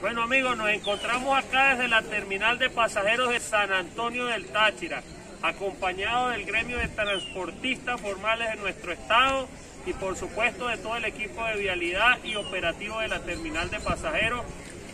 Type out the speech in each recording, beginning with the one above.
Bueno amigos, nos encontramos acá desde la terminal de pasajeros de San Antonio del Táchira, acompañado del gremio de transportistas formales de nuestro estado y por supuesto de todo el equipo de vialidad y operativo de la terminal de pasajeros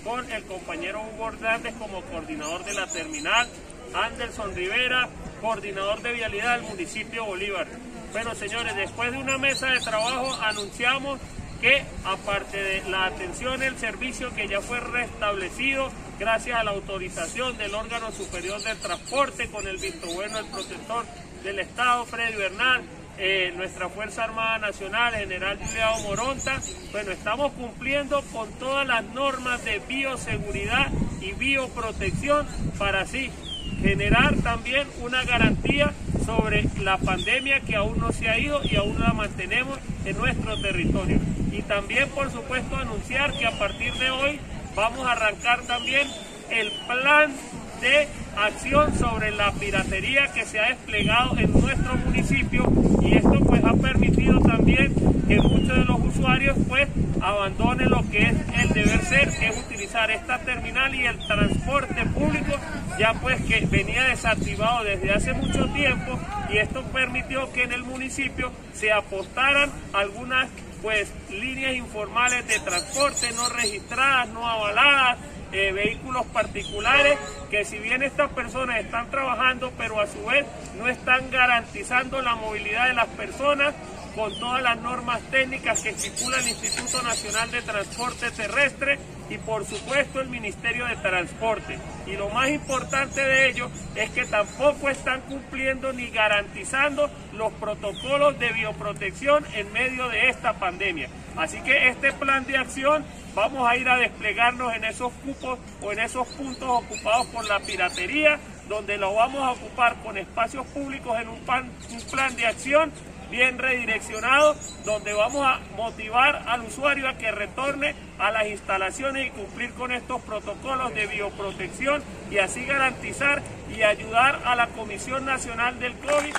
con el compañero Hugo Hernández como coordinador de la terminal, Anderson Rivera, coordinador de vialidad del municipio Bolívar. Bueno señores, después de una mesa de trabajo anunciamos que aparte de la atención, el servicio que ya fue restablecido gracias a la autorización del órgano superior del transporte con el visto bueno del protector del Estado, Freddy Bernal, eh, nuestra Fuerza Armada Nacional, General Juliado Moronta, bueno, estamos cumpliendo con todas las normas de bioseguridad y bioprotección para así generar también una garantía sobre la pandemia que aún no se ha ido y aún la mantenemos en nuestro territorio. Y también, por supuesto, anunciar que a partir de hoy vamos a arrancar también el plan de acción sobre la piratería que se ha desplegado en nuestro municipio y esto pues ha permitido también que muchos de los usuarios pues abandonen lo que es el deber ser, que es esta terminal y el transporte público ya pues que venía desactivado desde hace mucho tiempo y esto permitió que en el municipio se apostaran algunas pues líneas informales de transporte no registradas, no avaladas, eh, vehículos particulares que si bien estas personas están trabajando pero a su vez no están garantizando la movilidad de las personas con todas las normas técnicas que estipula el Instituto Nacional de Transporte Terrestre y por supuesto el Ministerio de Transporte. Y lo más importante de ello es que tampoco están cumpliendo ni garantizando los protocolos de bioprotección en medio de esta pandemia. Así que este plan de acción vamos a ir a desplegarnos en esos cupos o en esos puntos ocupados por la piratería, donde lo vamos a ocupar con espacios públicos en un plan de acción bien redireccionado, donde vamos a motivar al usuario a que retorne a las instalaciones y cumplir con estos protocolos de bioprotección y así garantizar y ayudar a la Comisión Nacional del COVID